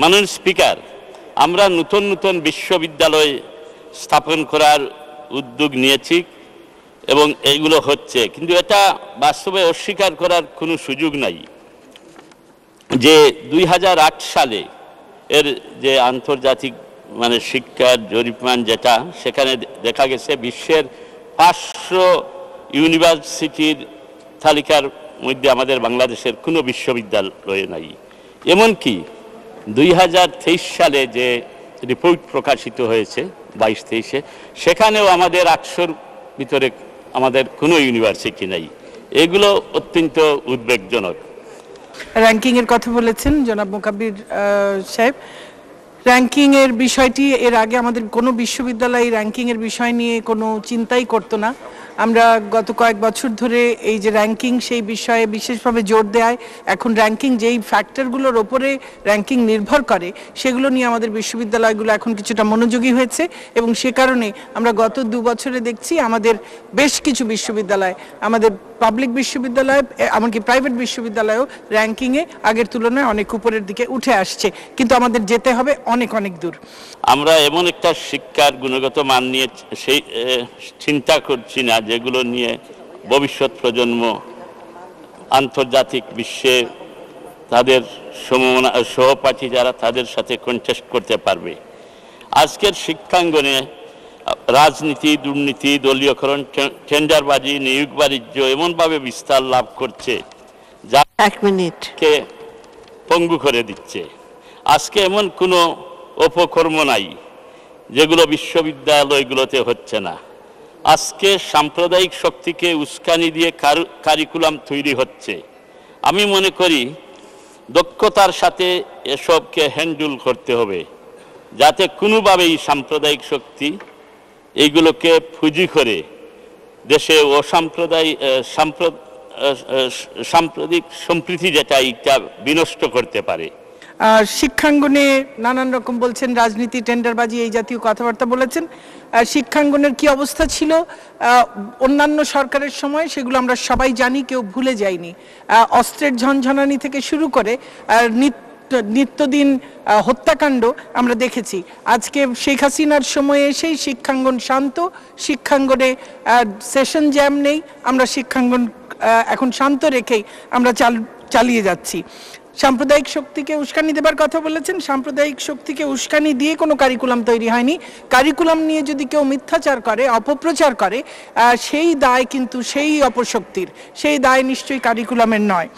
মাননীয় স্পিকার, আমরা নতুন নতুন বিশ্ববিদ্যালয় স্থাপন করার উদ্যোগ নিয়েছি এবং এইগুলো হচ্ছে। কিন্তু এটা বাস্তবে অস্বীকার করার কোনো সুযোগ নাই যে দুই হাজার আট সালে এর যে আন্তর্জাতিক মানে শিক্ষার জরিপমান যেটা, সেখানে দেখা গেছে বিশ্বের পাঁচশো ইউনিভার্সিটির তালিকার মধ্যে আমাদের বাংলাদেশের কোনো বিশ্ববিদ্যালয় নাই। এমনকি দুই হাজার তেইশ সালে যে রিপোর্ট প্রকাশিত হয়েছে, বাইশ তেইশে, সেখানেও আমাদের আটশোর ভিতরে আমাদের কোনো ইউনিভার্সিটি নেই। এগুলো অত্যন্ত উদ্বেগজনক। র্যাঙ্কিং এর কথা বলেছেন জনাব মোকাবির সাহেব। র্যাঙ্কিং এর বিষয়টি, এর আগে আমাদের কোনো বিশ্ববিদ্যালয় র্যাঙ্কিং এর বিষয় নিয়ে কোনো চিন্তাই করতো না। আমরা গত কয়েক বছর ধরে এই যে র্যাঙ্কিং সেই বিষয়ে বিশেষভাবে জোর দেয় এখন র্যাঙ্কিং যেই ফ্যাক্টরগুলোর ওপরে র্যাঙ্কিং নির্ভর করে, সেগুলো নিয়ে আমাদের বিশ্ববিদ্যালয়গুলো এখন কিছুটা মনোযোগী হয়েছে এবং সে কারণে আমরা গত দু বছরে দেখছি আমাদের বেশ কিছু বিশ্ববিদ্যালয়, আমাদের পাবলিক বিশ্ববিদ্যালয় এমনকি প্রাইভেট বিশ্ববিদ্যালয়েও র্যাঙ্কিংয়ে আগের তুলনায় অনেক উপরের দিকে উঠে আসছে। কিন্তু আমাদের যেতে হবে অনেক অনেক দূর। আমরা এমন একটা শিক্ষার গুণগত মান নিয়ে সেই চিন্তা করছি না যেগুলো নিয়ে ভবিষ্যৎ প্রজন্ম আন্তর্জাতিক বিশ্বে তাদের সমমনা সহপাঠী যারা তাদের সাথে কন্টেস্ট করতে পারবে। আজকের শিক্ষাঙ্গনে রাজনীতি দুর্নীতি দলীয়করণ টেন্ডারবাজি নিয়োগ বাণিজ্য এমনভাবে বিস্তার লাভ করছে যা এক মিনিটকে পঙ্গু করে দিচ্ছে। আজকে এমন কোনো অপকর্ম নাই যেগুলো বিশ্ববিদ্যালয়গুলোতে হচ্ছে না। আজকে সাম্প্রদায়িক শক্তিকে উস্কানি দিয়ে কারু- কারিকুলাম তৈরি হচ্ছে। আমি মনে করি দক্ষতার সাথে এসবকে হ্যান্ডেল করতে হবে, যাতে কোনোভাবেই সাম্প্রদায়িক শক্তি এইগুলোকে পুঁজি করে দেশে অসাম্প্রদায়িক সাম্প্রদায়িক সম্প্রীতি যেটা এটা বিনষ্ট করতে পারে। শিক্ষাঙ্গনে নানান রকম বলছেন, রাজনীতি, টেন্ডারবাজি, এই জাতীয় কথাবার্তা বলেছেন। শিক্ষাঙ্গনের কি অবস্থা ছিল? অন্যান্য সরকারের সময় সেগুলো আমরা সবাই জানি, কেউ ভুলে যায়নি। অস্ত্রের ঝনঝনানি থেকে শুরু করে নিত্য, নিত্যদিন হত্যাকাণ্ড আমরা দেখেছি। আজকে শেখ হাসিনার সময়ে এসেই শিক্ষাঙ্গন শান্ত, শিক্ষাঙ্গনে সেশন জ্যাম নেই, আমরা শিক্ষাঙ্গন এখন শান্ত রেখেই আমরা চাল, চালিয়ে যাচ্ছি। সাম্প্রদায়িক শক্তিকে উস্কানি দেবার কথা বলেছেন। সাম্প্রদায়িক শক্তিকে উস্কানি দিয়ে কোনো কারিকুলাম তৈরি হয়নি। কারিকুলাম নিয়ে যদি কেউ মিথ্যাচার করে, অপপ্রচার করে সেই দায় কিন্তু সেই অপশক্তির। সেই দায় নিশ্চয়ই কারিকুলামের নয়।